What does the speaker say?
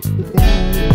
today.